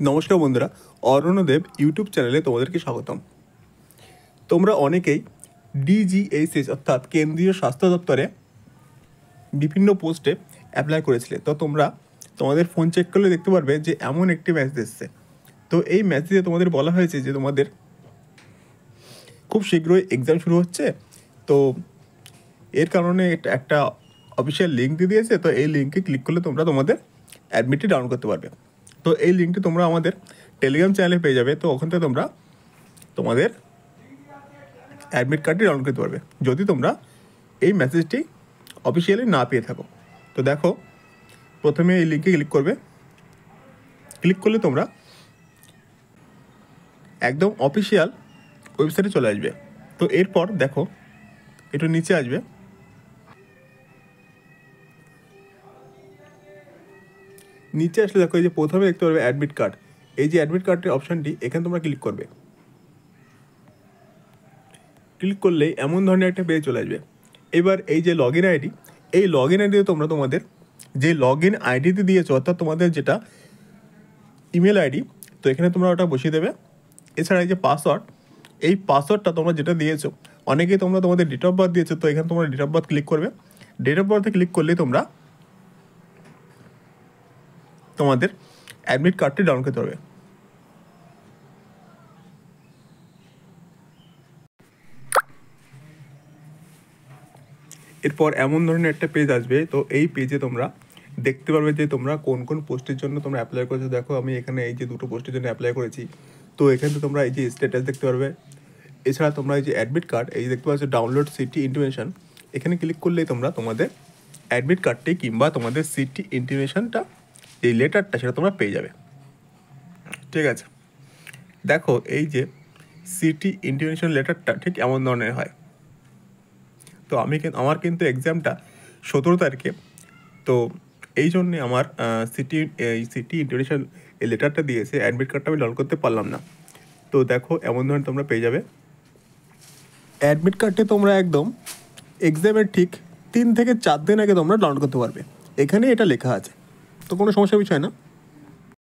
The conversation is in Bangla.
নমস্কার বন্ধুরা অরণ্যদেব ইউটিউব চ্যানেলে তোমাদেরকে স্বাগতম। তোমরা অনেকেই ডিজিএইচএস অর্থাৎ কেন্দ্রীয় স্বাস্থ্য দপ্তরে বিভিন্ন পোস্টে অ্যাপ্লাই করেছিলে। তো তোমরা তোমাদের ফোন চেক করলে দেখতে পারবে যে এমন একটি মেসেজ এসছে। তো এই মেসেজে তোমাদের বলা হয়েছে যে তোমাদের খুব শীঘ্রই এক্সাম শুরু হচ্ছে। তো এর কারণে একটা অফিসিয়াল লিঙ্ক দিয়ে দিয়েছে। তো এই লিঙ্কে ক্লিক করলে তোমরা তোমাদের অ্যাডমিটটি ডাউনলোড করতে পারবে। তো এই লিঙ্কটি তোমরা আমাদের টেলিগ্রাম চ্যানেলে পেয়ে যাবে। তো ওখান থেকে তোমরা তোমাদের অ্যাডমিট কার্ডটি ডাউনলোড করতে পারবে। যদি তোমরা এই মেসেজটি অফিসিয়ালি না পেয়ে থাকো। তো দেখো, প্রথমে এই লিঙ্কে ক্লিক করবে। ক্লিক করলে তোমরা একদম অফিসিয়াল ওয়েবসাইটে চলে আসবে। তো এরপর দেখো একটু নিচে আসবে। নিচে আসলে দেখো এই যে প্রথমে দেখতে পারবে অ্যাডমিট কার্ড এই যে অ্যাডমিট কার্ডের অপশানটি এখানে তোমরা ক্লিক করবে। ক্লিক করলেই এমন ধরনের একটা পেয়ে চলে আসবে। এবার এই যে লগ ইন আইডি এই লগ ইন আইডিতে তোমরা তোমাদের যে লগ ইন আইডিতে দিয়েছ, অর্থাৎ তোমাদের যেটা ইমেল আইডি তো এখানে তোমরা ওটা বসিয়ে দেবে। এছাড়া এই যে পাসওয়ার্ড এই পাসওয়ার্ডটা তোমরা যেটা দিয়েছ, অনেকেই তোমরা তোমাদের ডেট অফ বার্থ দিয়েছ, তো এখানে তোমরা ডেট অফ বার্থ ক্লিক করবে। ডেট অফ বার্থে ক্লিক করলেই তোমরা তোমাদের অ্যাডমিট কার্ডটি ডাউনলোড করতে হবে। এরপর এমন ধরনের একটা পেজ আসবে, তো এই পেজে তোমরা দেখতে পারবে যে তোমরা কোন কোন পোস্টের জন্য তোমরা অ্যাপ্লাই করেছ। দেখো, আমি এখানে এই যে দুটো পোস্টের জন্য অ্যাপ্লাই করেছি। তো এখানে তোমরা এই যে স্ট্যাটাস দেখতে পারবে। এছাড়া তোমরা এই যে অ্যাডমিট কার্ড এই দেখতে পাচ্ছ ডাউনলোড সিটি ইন্টিমেশন এখানে ক্লিক করলেই তোমরা তোমাদের অ্যাডমিট কার্ডটি কিংবা তোমাদের সিটি ইন্টিমেশনটা এই লেটারটা সেটা তোমরা পেয়ে যাবে। ঠিক আছে? দেখো, এই যে সিটি ইন্টিমেশন লেটারটা ঠিক এমন ধরনের হয়। তো আমি আমার কিন্তু এক্সামটা সতেরো তারিখে। তো এই জন্যে আমার সিটি এই সিটি ইন্টিমেশন এই লেটারটা দিয়েছে অ্যাডমিট কার্ডটা আমি ডাউনলোড করতে পারলাম না। তো দেখো, এমন ধরনের তোমরা পেয়ে যাবে। অ্যাডমিট কার্ডটি তোমরা একদম এক্সামের ঠিক তিন থেকে চার দিন আগে তোমরা ডাউনলোড করতে পারবে। এখানে এটা লেখা আছে। তো কোনো সমস্যার বিষয় না।